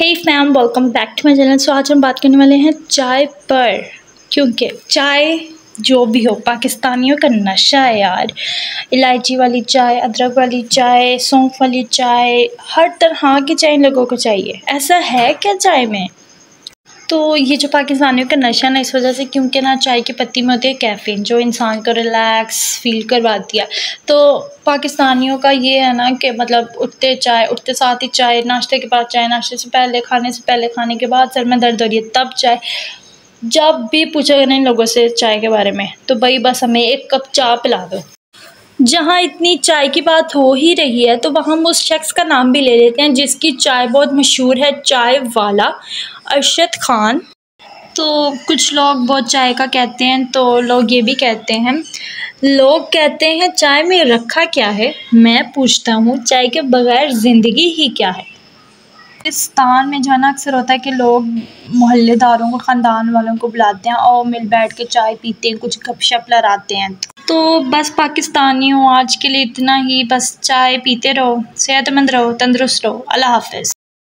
Hey fam welcome back to my channel so आज हम बात करने वाले हैं चाय पर। क्योंकि चाय जो भी हो, पाकिस्तानियों का नशा है यार। इलायची वाली चाय, अदरक वाली चाय, सौंफ वाली चाय, हर तरह की चाय लोगों को चाहिए। ऐसा है क्या चाय में? तो ये जो पाकिस्तानियों का नशा ना, इस वजह से क्योंकि ना चाय की पत्ती में होती है कैफ़ीन जो इंसान को रिलैक्स फील करवाती है। तो पाकिस्तानियों का ये है ना कि मतलब उठते चाय, उठते साथ ही चाय, नाश्ते के बाद चाय, नाश्ते से पहले, खाने से पहले, खाने के बाद सर में दर्द हो रही है, तब चाय। जब भी पूछा गया इन लोगों से चाय के बारे में तो भाई बस हमें एक कप चाय पिला दो। जहाँ इतनी चाय की बात हो ही रही है तो वहाँ हम उस शख्स का नाम भी ले लेते हैं, जिसकी चाय बहुत मशहूर है, चाय वाला, अरशद ख़ान। तो कुछ लोग बहुत चाय का कहते हैं तो लोग ये भी कहते हैं, लोग कहते हैं, चाय में रखा क्या है? मैं पूछता हूँ, चाय के बगैर ज़िंदगी ही क्या है? पाकिस्तान में जो है ना अक्सर होता है कि लोग मोहल्लेदारों को, ख़ानदान वालों को बुलाते हैं और मिल बैठ के चाय पीते हैं, कुछ गपशप लड़ाते हैं तो बस पाकिस्तानी हूँ, आज के लिए इतना ही। बस चाय पीते रहो, सेहतमंद रहो, तंदुरुस्त रहो। अल्लाह हाफिज़।